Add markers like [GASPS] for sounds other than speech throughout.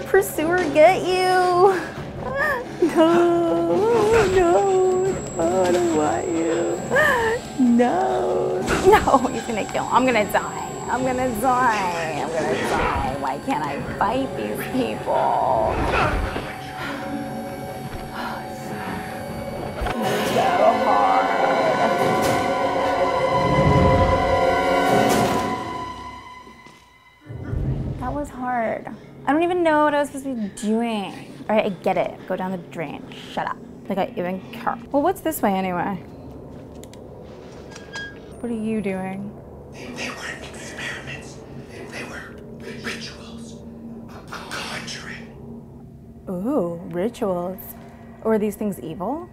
your pursuer get you? [LAUGHS] No, no, oh, I don't want you. No, no, he's gonna kill. I'm gonna die. I'm gonna die. I'm gonna die. Why can't I fight these people? So [SIGHS] hard. That was hard. I don't even know what I was supposed to be doing. All right, I get it. Go down the drain. Shut up. Like I even care. Well, what's this way anyway? What are you doing? They, they weren't experiments. They were rituals. A conjuring. Ooh, rituals. Or are these things evil?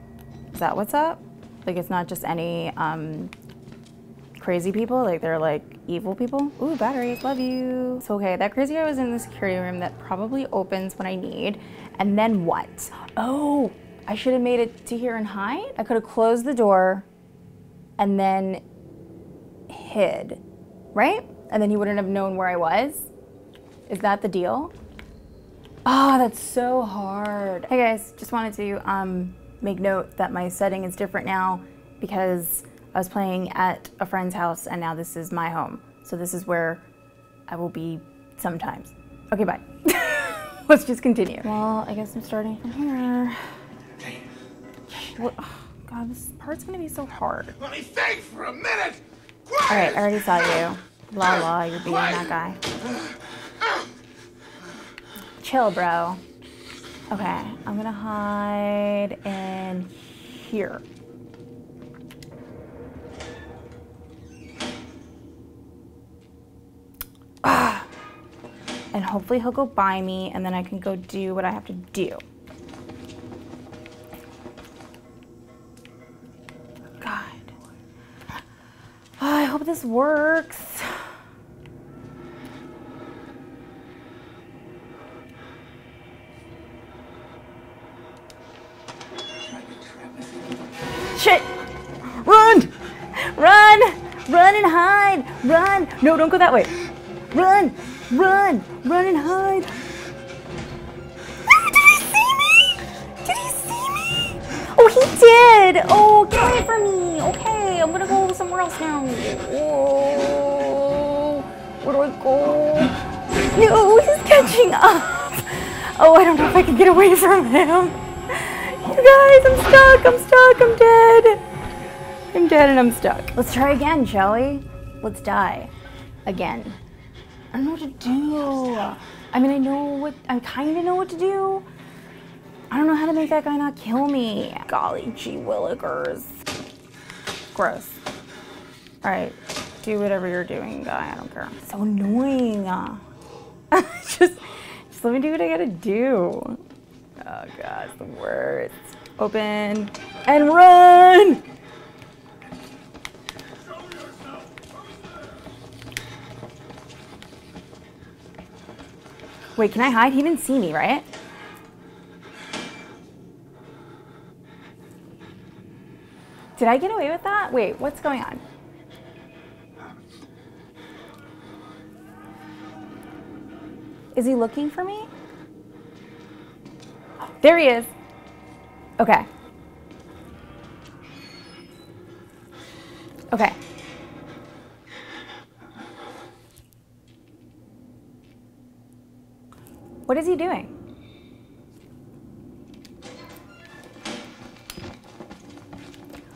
Is that what's up? Like it's not just any um, crazy people, like they're like evil people. Ooh, batteries, love you. So okay, that crazy guy was in the security room that probably opens when I need. And then what? Oh, I should have made it to here and hide? I could have closed the door and then hid, right? And then he wouldn't have known where I was. Is that the deal? Oh, that's so hard. Hey guys, just wanted to um, make note that my setting is different now because I was playing at a friend's house and now this is my home. So this is where I will be sometimes. Okay, bye. [LAUGHS] Let's just continue. Well, I guess I'm starting from here. What, oh, God, this part's gonna be so hard. Let me think for a minute. All right, I already saw you. La la, you're beating that guy. Chill, bro. Okay, I'm gonna hide in here. And hopefully he'll go by me and then I can go do what I have to do. God. Oh, I hope this works. Shit! Run! Run! Run and hide! Run! No, don't go that way. Run! Run! Run and hide! Did he see me? Did he see me? Oh, he did! Oh, get away from me! Okay, I'm gonna go somewhere else now. Oh, where do I go? No, he's catching up! Oh, I don't know if I can get away from him. You guys, I'm stuck, I'm stuck, I'm dead. I'm dead and I'm stuck. Let's try again, shall we? Let's die. Again. I don't know what to do. I mean, I know what, I kind of know what to do. I don't know how to make that guy not kill me. Golly gee willikers. Gross. All right, do whatever you're doing, guy. I don't care. So annoying. [LAUGHS] just, just let me do what I gotta do. Oh god, the worst. Open and run! Wait, can I hide? He didn't see me, right? Did I get away with that? Wait, what's going on? Is he looking for me? There he is. Okay. Okay. What is he doing?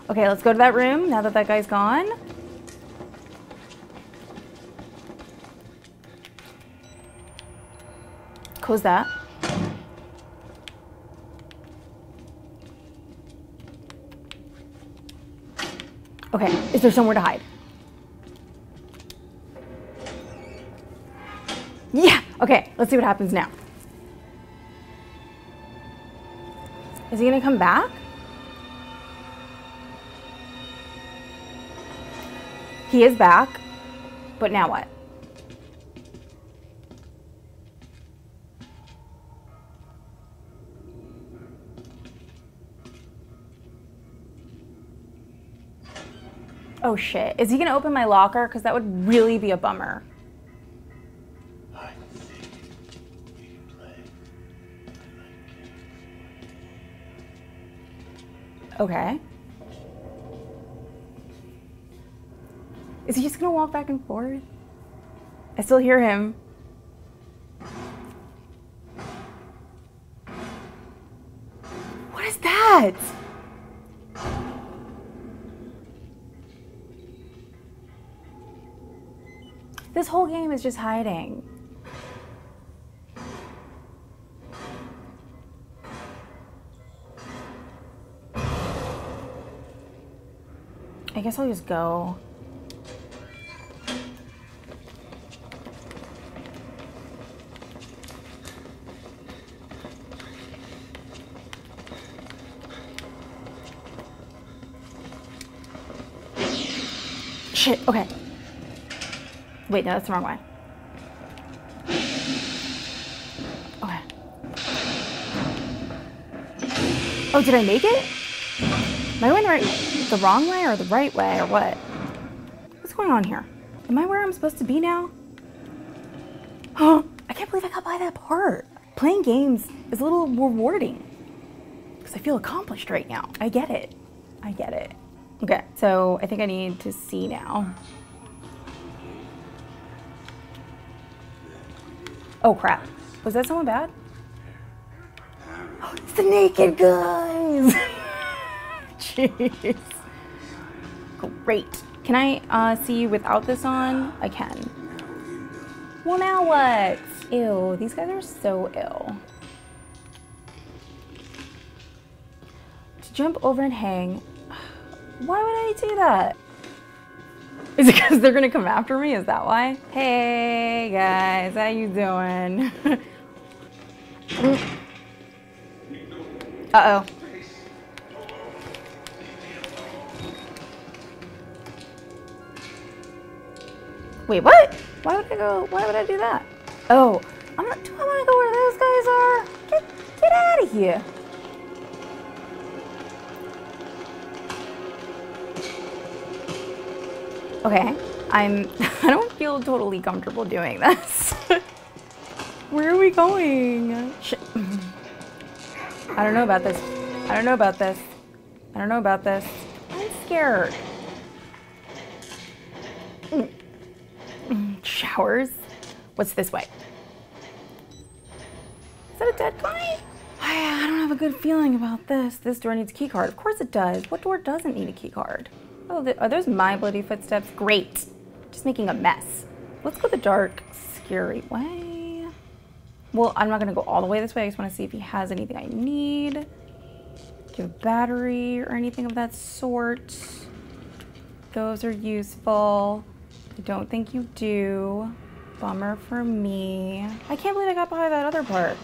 Okay, let's go to that room now that that guy's gone. Close that. Okay, is there somewhere to hide? Yeah, okay, let's see what happens now. Is he gonna come back? He is back, but now what? Oh shit. Is he gonna open my locker? Because that would really be a bummer. Okay. Is he just gonna walk back and forth? I still hear him. What is that? This whole game is just hiding. I guess I'll just go. Shit, okay. Wait, no, that's the wrong way. Okay. Oh, did I make it? Going the, right, the wrong way or the right way or what? What's going on here? Am I where I'm supposed to be now? Oh, [GASPS] I can't believe I got by that part. Playing games is a little rewarding because I feel accomplished right now. I get it. I get it. Okay, so I think I need to see now. Oh crap. Was that someone bad? [GASPS] It's the naked guys! [LAUGHS] Great. Can I uh, see you without this on? I can. Well, now what? Ew, these guys are so ill. To jump over and hang. Why would I do that? Is it because they're gonna come after me? Is that why? Hey guys, how you doing? [LAUGHS] Uh oh. Wait, what? Why would I go? Why would I do that? Oh, I'm not. Do I want to go where those guys are? Get, get out of here. Okay, I'm. [LAUGHS] I don't feel totally comfortable doing this. [LAUGHS] Where are we going? Shit. I don't know about this. I don't know about this. I don't know about this. I'm scared. Showers. What's this way? Is that a dead guy? I, I don't have a good feeling about this. This door needs a key card. Of course it does. What door doesn't need a key card? Oh, the, are those my bloody footsteps? Great. Just making a mess. Let's go the dark, scary way. Well, I'm not gonna go all the way this way. I just wanna see if he has anything I need. A battery or anything of that sort? Those are useful. I don't think you do. Bummer for me. I can't believe I got behind that other part.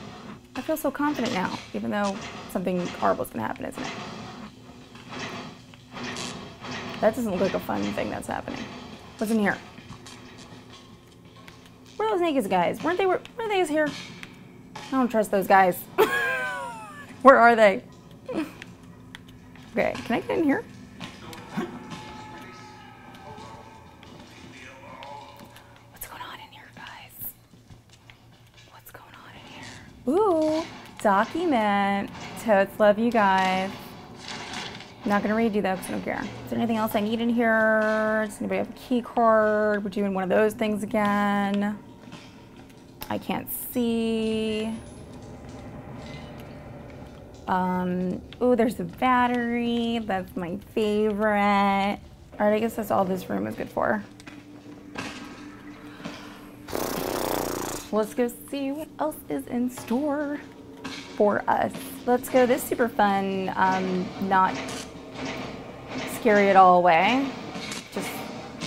I feel so confident now, even though something horrible's gonna happen, isn't it? That doesn't look like a fun thing that's happening. What's in here? Where are those naked guys? Weren't they? Were, were they here? I don't trust those guys. [LAUGHS] Where are they? [LAUGHS] Okay, can I get in here? Ooh, document. Totes love you guys. I'm not gonna redo that because I don't care. Is there anything else I need in here? Does anybody have a key card? We're doing one of those things again. I can't see. Um, ooh, there's a battery. That's my favorite. All right, I guess that's all this room is good for. Let's go see what else is in store for us. Let's go this super fun, um, not scary at all way. Just,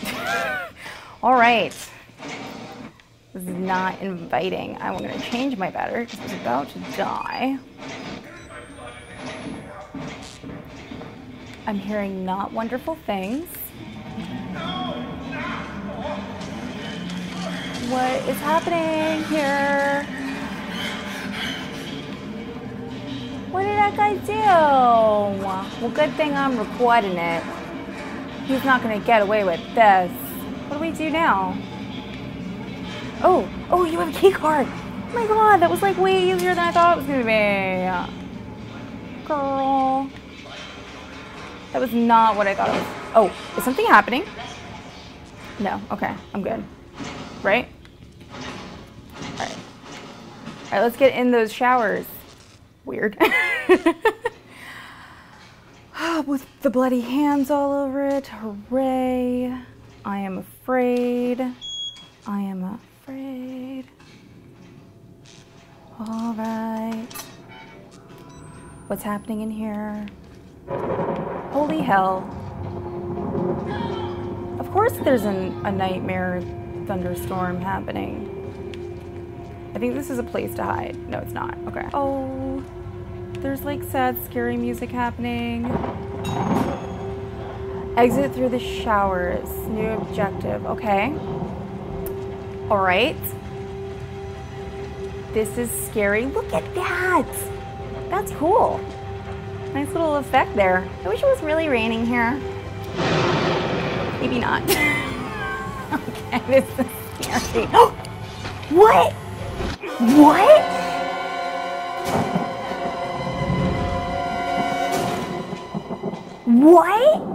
[LAUGHS] all right. This is not inviting. I'm gonna change my battery because it's about to die. I'm hearing not wonderful things. What is happening here? What did that guy do? Well, good thing I'm recording it. He's not gonna get away with this. What do we do now? Oh, oh, you have a key card. Oh my god, that was like way easier than I thought it was gonna be. Girl. That was not what I thought it was. Oh, is something happening? No. Okay, I'm good. Right? All right. Let's get in those showers. Weird. [LAUGHS] With the bloody hands all over it. Hooray. I am afraid. I am afraid. All right. What's happening in here? Holy hell. Of course there's an, a nightmare thunderstorm happening. I think this is a place to hide. No, it's not. Okay. Oh, there's like sad, scary music happening. Exit through the showers. New objective. Okay. All right. This is scary. Look at that. That's cool. Nice little effect there. I wish it was really raining here. Maybe not. [LAUGHS] okay, this is scary. [GASPS] what? What? What?